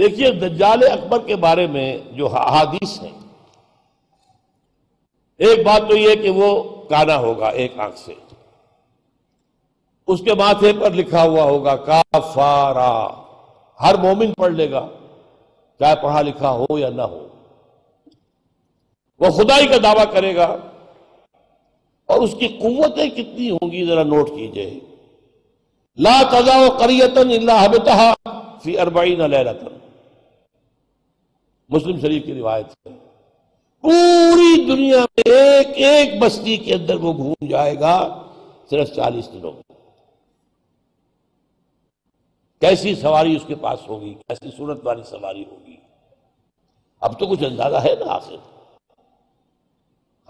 دیکھیے، دجال اکبر کے بارے میں جو احادیث ہیں، ایک بات تو یہ کہ وہ کانا ہوگا ایک آنکھ سے۔ اس کے ماتھے پر لکھا ہوا ہوگا، کافارا۔ ہر مومن پڑھ لے گا، چاہے پڑھا لکھا ہو یا نہ ہو۔ وہ خدائی کا دعویٰ کرے گا اور اس کی قوتیں کتنی ہوں گی، ذرا نوٹ کیجیے۔ لا تضا کریتن اللہ فی اربعین لیلتن مسلم شریف کی روایت ہے۔ پوری دنیا میں ایک ایک بستی کے اندر وہ گھوم جائے گا صرف چالیس دنوں میں۔ کیسی سواری اس کے پاس ہوگی؟ کیسی صورت والی سواری ہوگی؟ اب تو کچھ اندازہ ہے نا آخر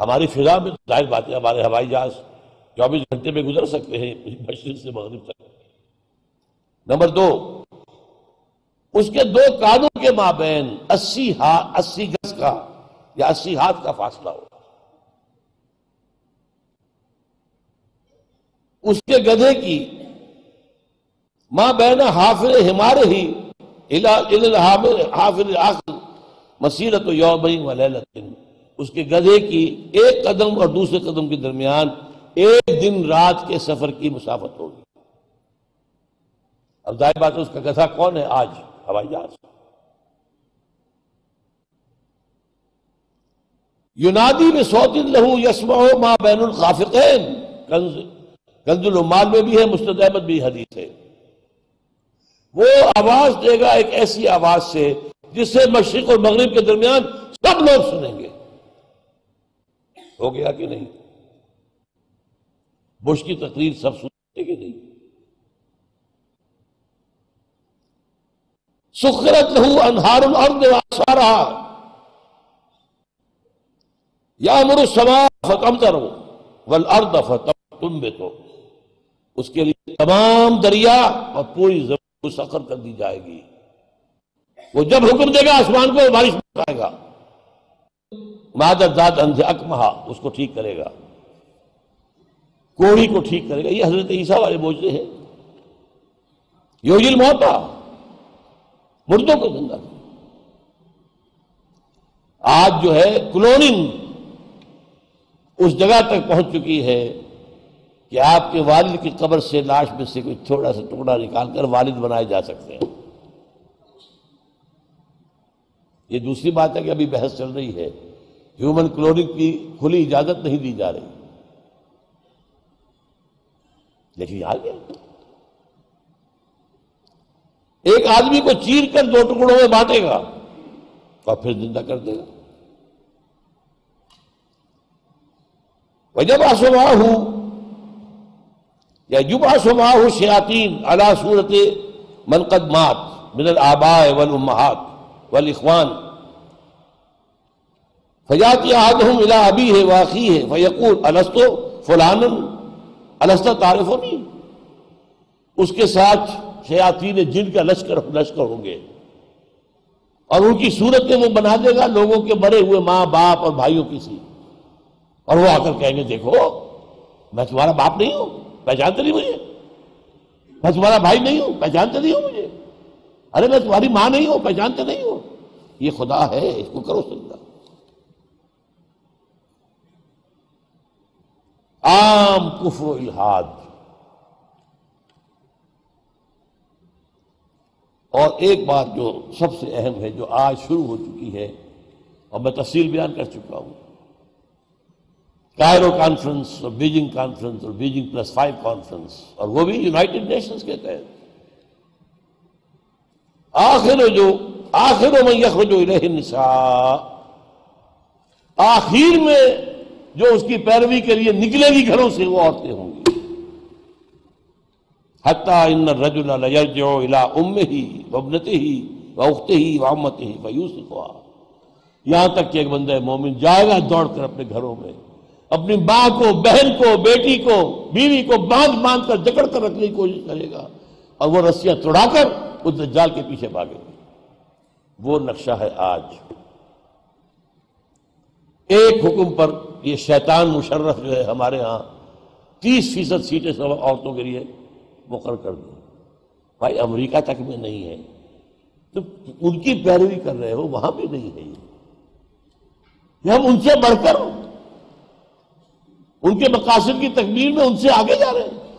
ہماری فضا میں ظاہر بات ہے، ہمارے ہوائی جہاز چوبیس گھنٹے میں گزر سکتے ہیں، مشرق سے مغرب تک۔ نمبر دو اس کے دو کانوں کے مابین اسی ہاتھ اسی گز کا یا اسی ہاتھ کا فاصلہ ہو۔ اس کے گدھے کی ماں بہن حافظ ہمارے ہی حافظ آخر مسیرت و یوم و اس کے گدھے کی ایک قدم اور دوسرے قدم کے درمیان ایک دن رات کے سفر کی مسافت ہوگی۔ اب ظاہر بات ہے اس کا گدھا کون ہے؟ آج۔ ہوائی جہاز۔ یونادی میں سو لہو یسما ماں بین الخافقین۔ کنز المال میں بھی ہے مستد احمد بھی حدیث ہے۔ وہ آواز دے گا ایک ایسی آواز سے جس سے مشرق اور مغرب کے درمیان سب لوگ سنیں گے۔ ہو گیا کہ نہیں؟ بش کی تقریر سب سنیں گے نہیں؟ سخرت لہو انہار الارض واسارا یا مر سما فتم کرو والارض فتم تم بے تو اس کے لیے تمام دریا اور پوری زمین سخر کر دی جائے گی۔ وہ جب حکم دے گا، آسمان کو بارش پائے گا۔ مادر ذات اندھے اکمہا، اس کو ٹھیک کرے گا۔ کوڑی کو ٹھیک کرے گا۔ یہ حضرت عیسیٰ والے بوجھتے ہیں۔ یوجل موتا مردوں کو زندہ آج جو ہے کلوننگ اس جگہ تک پہنچ چکی ہے کہ آپ کے والد کی قبر سے لاش میں سے کوئی تھوڑا سا ٹکڑا نکال کر والد بنائے جا سکتے ہیں۔ یہ دوسری بات ہے کہ ابھی بحث چل رہی ہے۔ ہیومن کلوننگ کی کھلی اجازت نہیں دی جا رہی۔ لیکن آ گیا ایک آدمی کو چیر کر دو ٹکڑوں میں بانٹے گا اور پھر زندہ کر دے گا۔ جب آسما ہوں یا جب آسما ہوں شیاتین اللہ صورت منقدمات من الآباء والامہات والاخوان۔ فجاتی آدھم الى ابی ہے واقعی ہے فیقول الستو فلان الست تعارف اس کے ساتھ شیاطین جن کا لشکر لشکر ہوں گے۔ اور ان کی صورتیں وہ بنا دے گا لوگوں کے مرے ہوئے ماں باپ اور بھائیوں کی سی۔ اور وہ آ کر کہیں گے، دیکھو، میں تمہارا باپ نہیں ہوں، پہچانتے نہیں مجھے۔ میں تمہارا بھائی نہیں ہوں، پہچانتے نہیں ہوں مجھے۔ ارے، میں تمہاری ماں نہیں ہوں، پہچانتے نہیں ہوں یہ خدا ہے، اس کو کرو سکتا عام کفر و الحاد اور ایک بات جو سب سے اہم ہے جو آج شروع ہو چکی ہے اور میں تفصیل بیان کر چکا ہوں کائرو کانفرنس اور بیجنگ کانفرنس اور بیجنگ پلس فائیو کانفرنس اور وہ بھی یونائٹڈ نیشنز کے تحت۔ آخر جو، آخر میں یخرج الہ النساء، آخر میں جو اس کی پیروی کے لیے نکلے گی گھروں سے وہ عورتیں ہوں گی۔ حتیٰ ان رجل لیرجع الى امه وابنته واخته وعمته فیوسفها یہاں تک کہ ایک بندہ مومن جائے گا دوڑ کر اپنے گھروں میں، اپنی ماں کو، بہن کو، بیٹی کو، بیوی کو باندھ باندھ کر جکڑ کر رکھنے کی کوشش کرے گا اور وہ رسیاں توڑا کر اس دجال کے پیچھے بھاگے گا۔ وہ نقشہ ہے آج۔ ایک حکم پر یہ شیطان مشرف جو ہے ہمارے ہاں تیس فیصد سیٹیں سب عورتوں کے لیے مقرر کر دیں بھائی، امریکہ تک میں نہیں ہے۔ تو ان کی پیروی کر رہے ہو، وہاں بھی نہیں ہے۔ یہ ہم ان سے بڑھ کر ان کے مقاصد کی تکمیل میں ان سے آگے جا رہے ہیں۔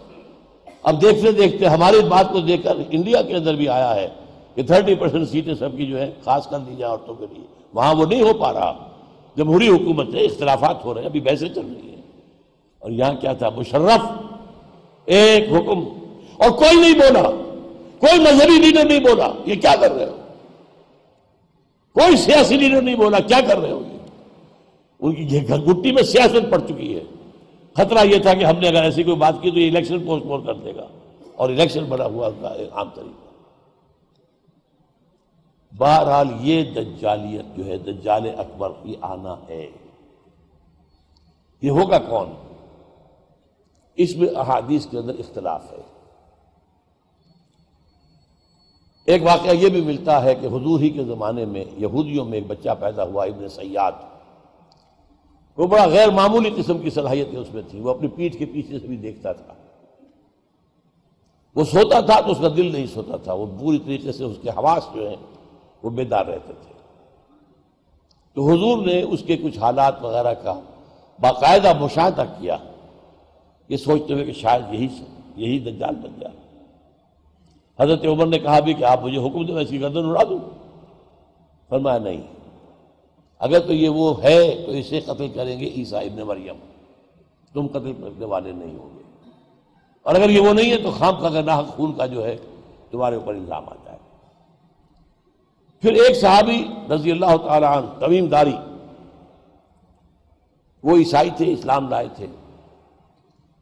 اب دیکھتے دیکھتے ہماری بات کو دیکھ کر انڈیا کے اندر بھی آیا ہے کہ تھرٹی پرسینٹ سیٹیں سب کی جو ہے خاص کر دی جائے عورتوں کے لیے۔ وہاں وہ نہیں ہو پا رہا۔ جمہوری حکومت ہے، اختلافات ہو رہے ہیں، ابھی بحثیں چل رہی ہیں اور یہاں کیا تھا؟ مشرف، ایک حکم اور کوئی نہیں بولا، کوئی مذہبی لیڈر نہیں بولا، یہ کیا کر رہے ہو؟ کوئی سیاسی لیڈر نہیں بولا، کیا کر رہے ہو یہ؟ ان کی گھر میں سیاست پڑ چکی ہے۔ خطرہ یہ تھا کہ ہم نے اگر ایسی کوئی بات کی تو یہ الیکشن پوسٹ پون کر دے گا۔ اور الیکشن بڑا ہوا کا عام طریقہ۔ بہرحال یہ دجالیت جو ہے، دجال اکبر، یہ آنا ہے۔ یہ ہوگا کون؟ اس میں احادیث کے اندر اختلاف ہے۔ ایک واقعہ یہ بھی ملتا ہے کہ حضور ہی کے زمانے میں یہودیوں میں ایک بچہ پیدا ہوا، ابن سیاد۔ وہ بڑا غیر معمولی قسم کی صلاحیتیں اس میں تھی، وہ اپنی پیٹھ کے پیچھے سے بھی دیکھتا تھا۔ وہ سوتا تھا تو اس کا دل نہیں سوتا تھا، وہ پوری طریقے سے اس کے حواس جو ہیں، وہ بیدار رہتے تھے۔ تو حضور نے اس کے کچھ حالات وغیرہ کا باقاعدہ مشاہدہ کیا۔ یہ سوچتے ہوئے کہ شاید یہی یہی دجال بن جائے۔ حضرت عمر نے کہا بھی کہ آپ مجھے حکم دیں میں اس کی گردن اڑا دوں۔ فرمایا، نہیں۔ اگر تو یہ وہ ہے تو اسے قتل کریں گے عیسیٰ ابن مریم۔ تم قتل کرنے والے نہیں ہوں گے۔ اور اگر یہ وہ نہیں ہے تو خام کا ناحق خون کا جو ہے، تمہارے اوپر الزام آ جائے پھر ایک صحابی رضی اللہ تعالی عنہ، تمیم داری، وہ عیسائی تھے، اسلام لائے تھے۔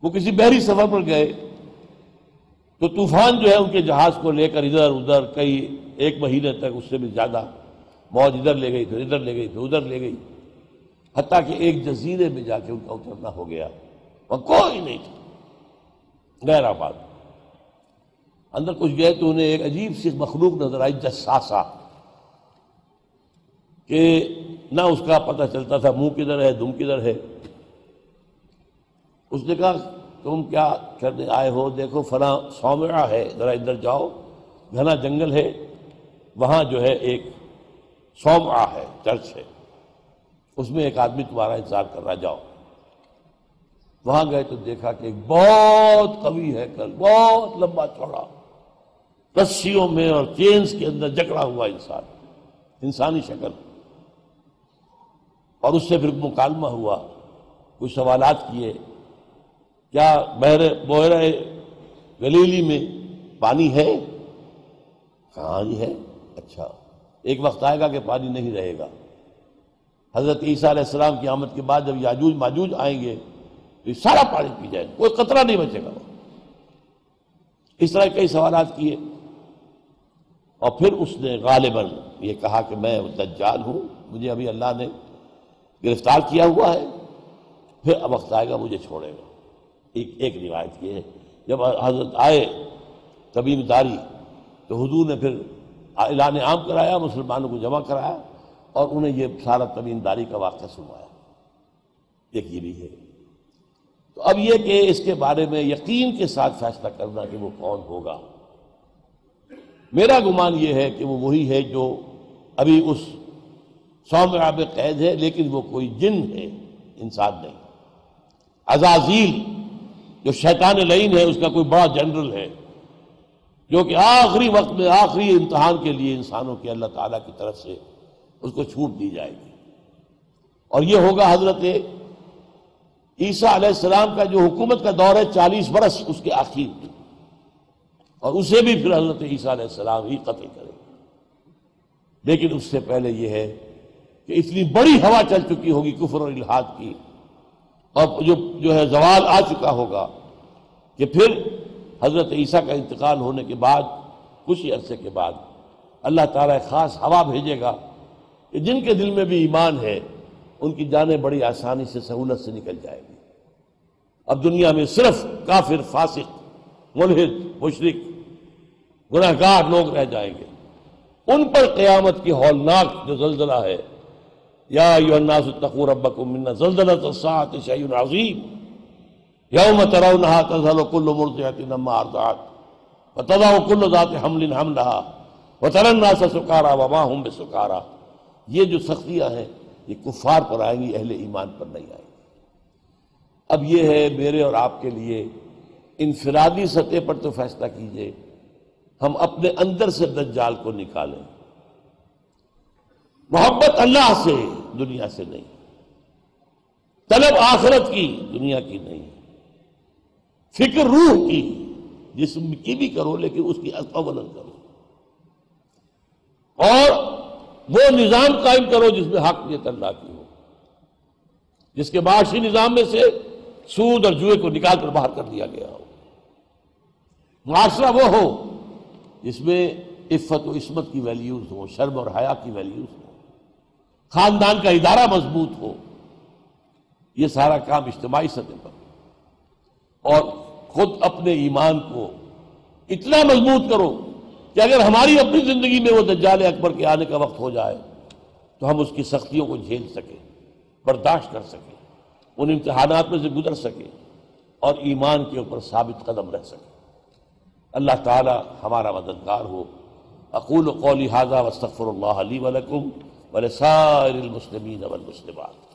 وہ کسی بحری سفر پر گئے۔ تو طوفان جو ہے ان کے جہاز کو لے کر ادھر ادھر کئی ایک مہینے تک اس سے بھی زیادہ موج ادھر لے گئی پھر ادھر لے گئی پھر ادھر لے گئی۔ حتیٰ کہ ایک جزیرے میں جا کے ان کا اترنا ہو گیا۔ وہاں کوئی نہیں تھا۔ غیر آباد۔ اندر کچھ گئے تو انہیں ایک عجیب سی مخلوق نظر آئی، جساسا۔ کہ نہ اس کا پتہ چلتا تھا، منہ کدھر ہے، دم کدھر ہے۔ اس نے کہا تم کیا کرنے آئے ہو؟ دیکھو فلاں سومرا ہے، ذرا ادھر جاؤ۔ گھنا جنگل ہے، وہاں جو ہے ایک سومرا ہے، چرچ ہے۔ اس میں ایک آدمی تمہارا انتظار کر رہا جاؤ۔ وہاں گئے تو دیکھا کہ ایک بہت قوی ہے کل بہت لمبا چوڑا، رسیوں میں اور چینز کے اندر جکڑا ہوا انسان، انسانی شکل۔ اور اس سے پھر مکالمہ ہوا، کچھ سوالات کیے۔ کیا بحر بحر گلیلی میں پانی ہے؟ کہاں جی ہے؟ اچھا ایک وقت آئے گا کہ پانی نہیں رہے گا۔ حضرت عیسیٰ علیہ السلام کی آمد کے بعد جب یاجوج ماجوج آئیں گے، تو یہ سارا پانی پی جائے۔ گا کوئی قطرہ نہیں بچے گا۔ اس طرح کئی سوالات کیے۔ اور پھر اس نے غالباً یہ کہا کہ میں دجال ہوں، مجھے ابھی اللہ نے گرفتار کیا ہوا ہے۔ پھر اب وقت آئے گا، مجھے چھوڑے گا۔ ایک ایک روایت یہ ہے۔ جب حضرت آئے طبیم داری تو حضور نے پھر اعلان عام کرایا، مسلمانوں کو جمع کرایا اور انہیں یہ سارا طبیم داری کا واقعہ سنوایا۔ ایک یہ بھی ہے۔ تو اب یہ کہ اس کے بارے میں یقین کے ساتھ فیصلہ کرنا کہ وہ کون ہوگا۔ میرا گمان یہ ہے کہ وہ وہی ہے جو ابھی اس سو میں قید ہے، لیکن وہ کوئی جن ہے، انسان نہیں۔ عزازیل جو شیطان لعین ہے، اس کا کوئی بڑا جنرل ہے، جو کہ آخری وقت میں، آخری امتحان کے لیے انسانوں کے اللہ تعالیٰ کی طرف سے اس کو چھوٹ دی جائے گی۔ اور یہ ہوگا حضرت عیسیٰ علیہ السلام کا جو حکومت کا دور ہے، چالیس برس اس کے آخر اور اسے بھی پھر حضرت عیسیٰ علیہ السلام ہی قتل کرے لیکن اس سے پہلے یہ ہے کہ اتنی بڑی ہوا چل چکی ہوگی کفر اور الحاد کی۔ اور جو جو ہے زوال آ چکا ہوگا کہ پھر حضرت عیسیٰ کا انتقال ہونے کے بعد، کچھ ہی عرصے کے بعد، اللہ تعالیٰ خاص ہوا بھیجے گا کہ جن کے دل میں بھی ایمان ہے، ان کی جانیں بڑی آسانی سے سہولت سے نکل جائے گی۔ اب دنیا میں صرف کافر، فاسق، ملحد مشرق گناہ گار لوگ رہ جائیں گے۔ ان پر قیامت کی ہولناک جو زلزلہ ہے یا ایوہ الناس اتقوا ربکم من زلزلت الساعت شیء عظیم یوم ترونها تذهل كل مرضعة عما ارضعت وتضع كل ذات حمل حملها وہ ترنا سا سکارا وما ہوں بے یہ جو سختیاں ہیں، یہ کفار پر آئیں گی، اہل ایمان پر نہیں آئیں گی۔ اب یہ ہے میرے اور آپ کے لیے، انفرادی سطح پر تو فیصلہ کیجیے، ہم اپنے اندر سے دجال کو نکالیں۔ محبت اللہ سے دنیا سے نہیں۔ طلب آخرت کی، دنیا کی نہیں۔ فکر روح کی، جسم کی بھی کرو، لیکن اس کی اولن کرو۔ اور وہ نظام قائم کرو جس میں حق نیت اللہ کی ہو۔ جس کے معاشی نظام میں سے سود اور جوئے کو نکال کر باہر کر دیا گیا ہو۔ معاشرہ وہ ہو جس میں عفت و عصمت کی ویلیوز ہو شرم اور حیا کی ویلیوز ہو خاندان کا ادارہ مضبوط ہو، یہ سارا کام اجتماعی سطح پر۔ اور خود اپنے ایمان کو اتنا مضبوط کرو کہ اگر ہماری اپنی زندگی میں وہ دجال اکبر کے آنے کا وقت ہو جائے، تو ہم اس کی سختیوں کو جھیل سکیں، برداشت کر سکیں، ان امتحانات میں سے گزر سکیں اور ایمان کے اوپر ثابت قدم رہ سکیں۔ اللہ تعالی ہمارا مددگار ہو۔ اقول قولی حاضہ وصطفر اللہ علی ولکم ولسائر المسلمین والمسلمات.